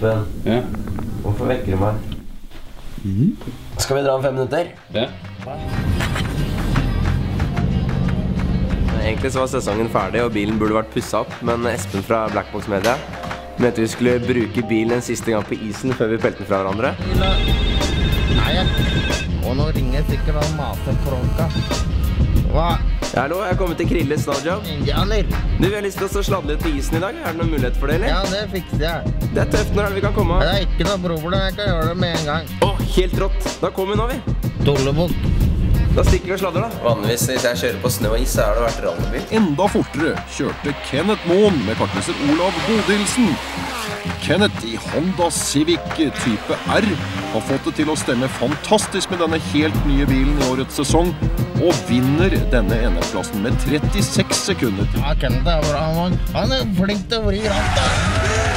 Espen. Ja. Hvorfor vekker du meg? Skal vi dra om fem minutter? ja. Egentlig så var sesongen ferdig, og bilen burde vært pussa opp. Men Espen fra Blackbox Media mente vi skulle bruke bilen en siste gang på isen før vi pelte den fra hverandre. Nei, og nå ringer sikkert han matepronka. Hva? Hallo, jeg er kommet til Krille Snowjob. Indianer? Du, vi har lyst til å sladre litt på isen i dag. Er det noen mulighet for det, eller? Ja, det fikser jeg. Det er tøft. Når er det vi kan komme? Det er ikke noe problem, jeg kan gjøre det med en gang. Å, helt rått. Da kommer vi nå, vi. Dollebukk. Da stikker vi og sladder, da. Vanligvis hvis jeg kjører på snø og is, så har det vært rallybil. Enda fortere kjørte Kenneth Moen med kartleser Olav Bodilsen. Kenneth i Honda Civic type R har fått det til å stemme fantastisk med denne helt nye bilen i årets sesong, og vinner denne NM-plassen med 36 sekunder. Ja, Kenneth er bra. Han er flink til å vri rattet.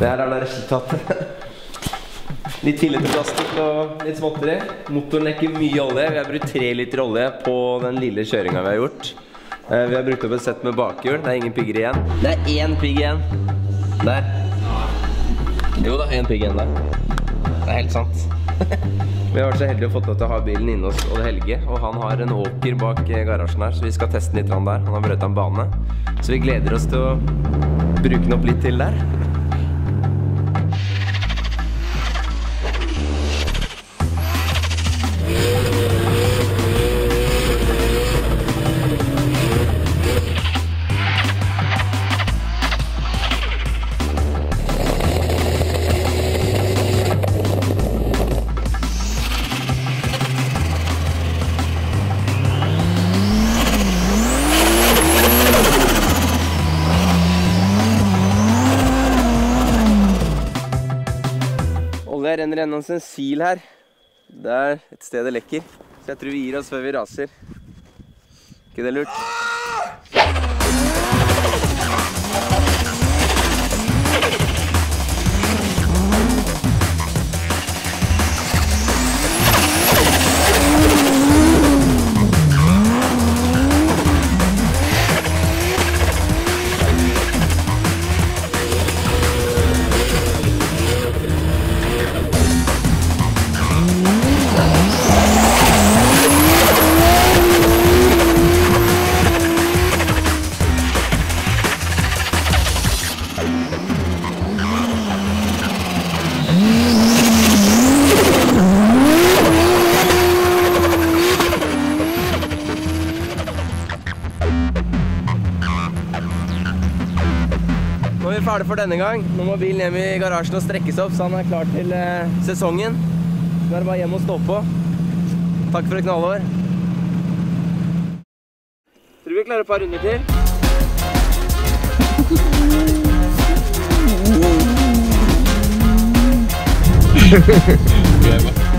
Det her er da resultatet. Litt fillete plastikk og litt småtteri. Motoren lekker mye olje. Vi har brukt tre liter olje på den lille kjøringa vi har gjort. Eh, Vi har brukt opp et sett med bakhjul. Det er ingen pigger igjen. Det er én pigg igjen. Der. Jo da, én pigg igjen der. Det er helt sant. Vi har vært så heldige å få til å ha bilen inne hos Odd Helge. Og han har en åker bak eh, garasjen her, så vi skal teste den litt der. Han har brøyta en bane. Så vi gleder oss til å bruke den opp litt til der. Olje renner gjennom en sil her. Det er et sted det lekker. Så jeg tror vi gir oss før vi raser. Ikke det lurt? Ferdig for denne gang. Nå må bilen hjem i garasjen og strekkes opp, så han er klar til eh, sesongen. Nå er det bare hjem og stå på. Takk for et knallår. Tror vi klarer et par runder til. Hva?